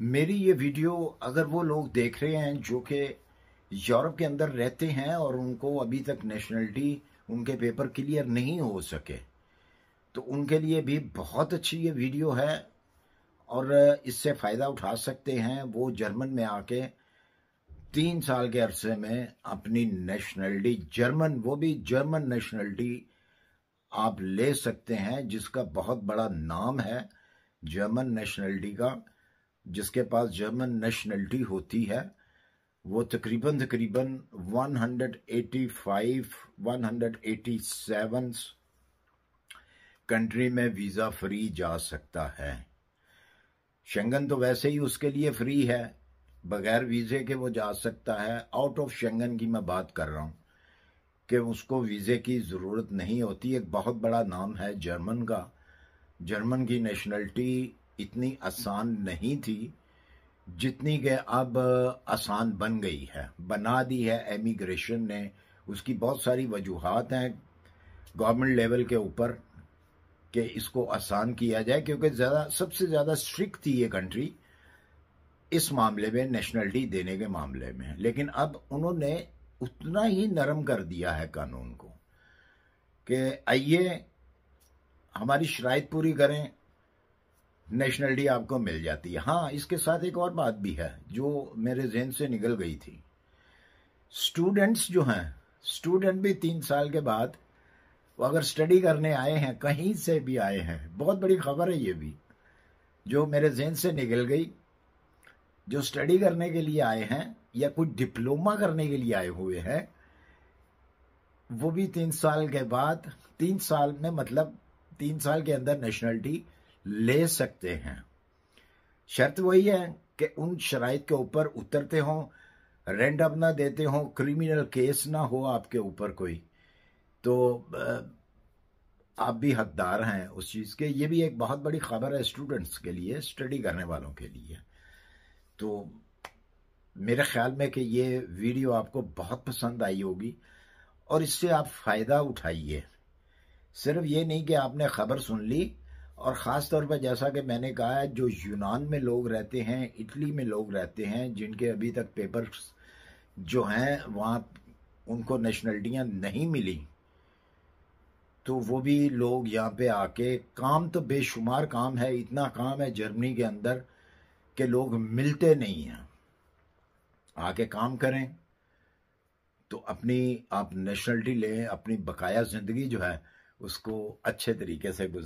मेरी ये वीडियो अगर वो लोग देख रहे हैं जो कि यूरोप के अंदर रहते हैं और उनको अभी तक नेशनलिटी उनके पेपर क्लियर नहीं हो सके तो उनके लिए भी बहुत अच्छी ये वीडियो है और इससे फ़ायदा उठा सकते हैं। वो जर्मन में आके तीन साल के अरसे में अपनी नेशनलिटी जर्मन, वो भी जर्मन नेशनलिटी आप ले सकते हैं, जिसका बहुत बड़ा नाम है जर्मन नेशनलिटी का। जिसके पास जर्मन नेशनलिटी होती है, वो तकरीबन तकरीबन 185 187 कंट्री में वीज़ा फ्री जा सकता है। शेंगन तो वैसे ही उसके लिए फ्री है, बगैर वीज़े के वो जा सकता है। आउट ऑफ़ शेंगन की मैं बात कर रहा हूँ कि उसको वीज़े की ज़रूरत नहीं होती। एक बहुत बड़ा नाम है जर्मन का। जर्मन की नेशनलिटी इतनी आसान नहीं थी जितनी के अब आसान बन गई है। बना दी है एमिग्रेशन ने। उसकी बहुत सारी वजूहत हैं गवर्नमेंट लेवल के ऊपर कि इसको आसान किया जाए, क्योंकि ज़्यादा, सबसे ज़्यादा स्ट्रिक्ट थी ये कंट्री इस मामले में, नेशनलिटी देने के मामले में। लेकिन अब उन्होंने उतना ही नरम कर दिया है कानून को कि आइए, हमारी शराइत पूरी करें नेशनलिटी आपको मिल जाती है। हाँ इसके साथ एक और बात भी है, जो मेरे जहन से निकल गई थी। स्टूडेंट्स जो हैं, स्टूडेंट भी तीन साल के बाद वो अगर स्टडी करने आए हैं, कहीं से भी आए हैं, बहुत बड़ी खबर है ये भी, जो मेरे जहन से निकल गई, जो स्टडी करने के लिए आए हैं या कुछ डिप्लोमा करने के लिए आए हुए हैं, वो भी तीन साल के बाद, तीन साल में मतलब तीन साल के अंदर नेशनलिटी ले सकते हैं। शर्त वही है कि उन शराइत के ऊपर उतरते हों रेंट अप ना देते हों क्रिमिनल केस ना हो आपके ऊपर कोई। तो आप भी हकदार हैं उस चीज़ के। ये भी एक बहुत बड़ी खबर है स्टूडेंट्स के लिए स्टडी करने वालों के लिए। तो मेरे ख़्याल में कि ये वीडियो आपको बहुत पसंद आई होगी और इससे आप फ़ायदा उठाइए। सिर्फ़ ये नहीं कि आपने खबर सुन ली और ख़ास तौर पर जैसा कि मैंने कहा है, जो यूनान में लोग रहते हैं, इटली में लोग रहते हैं, जिनके अभी तक पेपर जो हैं, वहाँ उनको नेशनलिटियाँ नहीं मिली तो वो भी लोग यहाँ पे आके, काम तो बेशुमार काम है, इतना काम है जर्मनी के अंदर के लोग मिलते नहीं हैं। आके काम करें तो अपनी, आप नेशनलिटी लें, अपनी बकाया ज़िंदगी जो है, उसको अच्छे तरीके से गुजार